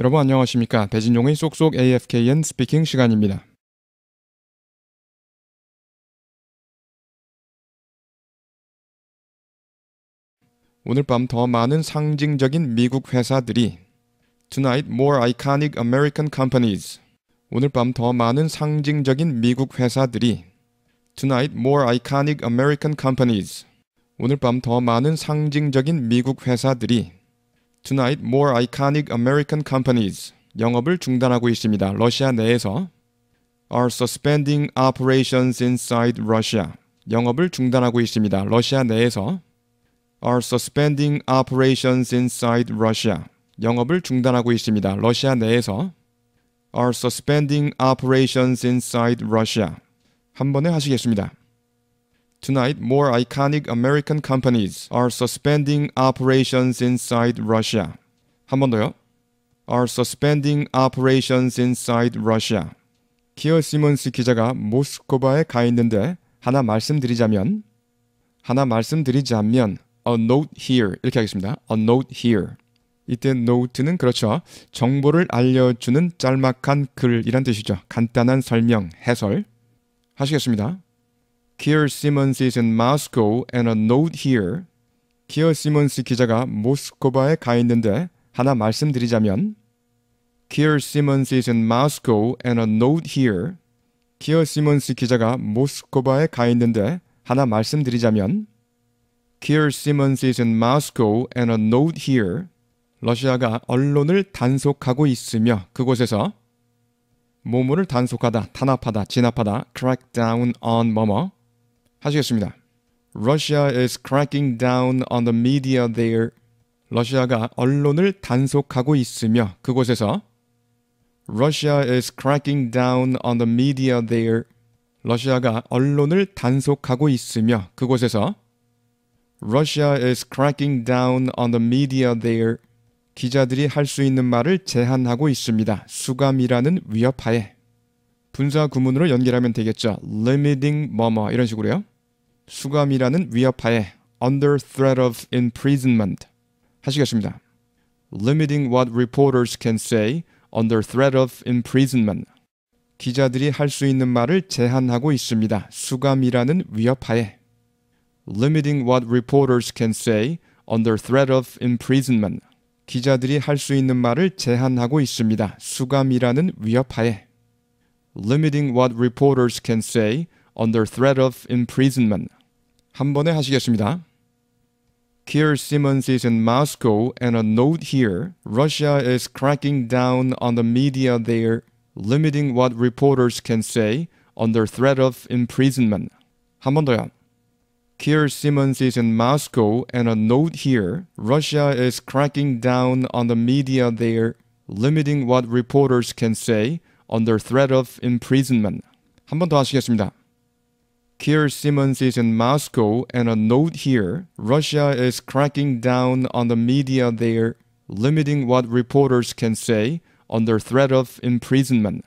여러분 안녕하십니까? 배진용의 쏙쏙 AFKN 스피킹 시간입니다. 오늘 밤 더 많은 상징적인 미국 회사들이 Tonight more iconic American companies 오늘 밤 더 많은 상징적인 미국 회사들이 Tonight more iconic American companies 오늘 밤 더 많은 상징적인 미국 회사들이 Tonight more iconic American companies 영업을 중단하고 있습니다. 러시아 내에서 are suspending operations inside Russia 영업을 중단하고 있습니다. 러시아 내에서 are suspending operations inside Russia 영업을 중단하고 있습니다. 러시아 내에서 are suspending operations inside Russia 한 번에 하시겠습니다. Tonight, more iconic American companies are suspending operations inside Russia. 한 번 더요. are suspending operations inside Russia. 키어 시몬스 기자가 모스코바에 가 있는데 하나 말씀드리자면 하나 말씀드리자면 a note here 이렇게 하겠습니다. a note here. 이때 note는 그렇죠. 정보를 알려주는 짤막한 글이란 뜻이죠. 간단한 설명, 해설. 하시겠습니다. Kier Simmons is in Moscow and a note here. 키어 시몬스 기자가 모스코바에 가 있는데 하나 말씀드리자면 Kier Simmons is in Moscow and a note here. 키어 시몬스 기자가 모스코바에 가 있는데 하나 말씀드리자면 Kier Simmons is in Moscow and a note here. 러시아가 언론을 단속하고 있으며 그곳에서 모모를 단속하다, 탄압하다, 진압하다, crack down on 뭐뭐 하시겠습니다. Russia is cracking down on the media there. 러시아가 언론을 단속하고 있으며 그곳에서 Russia is cracking down on the media there. 러시아가 언론을 단속하고 있으며 그곳에서 Russia is cracking down on the media there. 기자들이 할 수 있는 말을 제한하고 있습니다. 수감이라는 위협하에. 분사 구문으로 연결하면 되겠죠. limiting 뭐뭐 이런 식으로요. 수감이라는 위협하에 under threat of imprisonment 하시겠습니다. limiting what reporters can say under threat of imprisonment 기자들이 할 수 있는 말을 제한하고 있습니다. 수감이라는 위협하에 limiting what reporters can say under threat of imprisonment 기자들이 할 수 있는 말을 제한하고 있습니다. 수감이라는 위협하에 limiting what reporters can say under threat of imprisonment 한 번에 하시겠습니다. Kier Simmons is in Moscow and a note here. Russia is cracking down on the media there, limiting what reporters can say under threat of imprisonment. 한 번 더요. Kier Simmons is in Moscow and a note here. Russia is cracking down on the media there, limiting what reporters can say under threat of imprisonment. 한 번 더 하시겠습니다. Kier Simmons is in Moscow and a note here. Russia is cracking down on the media there, limiting what reporters can say under threat of imprisonment.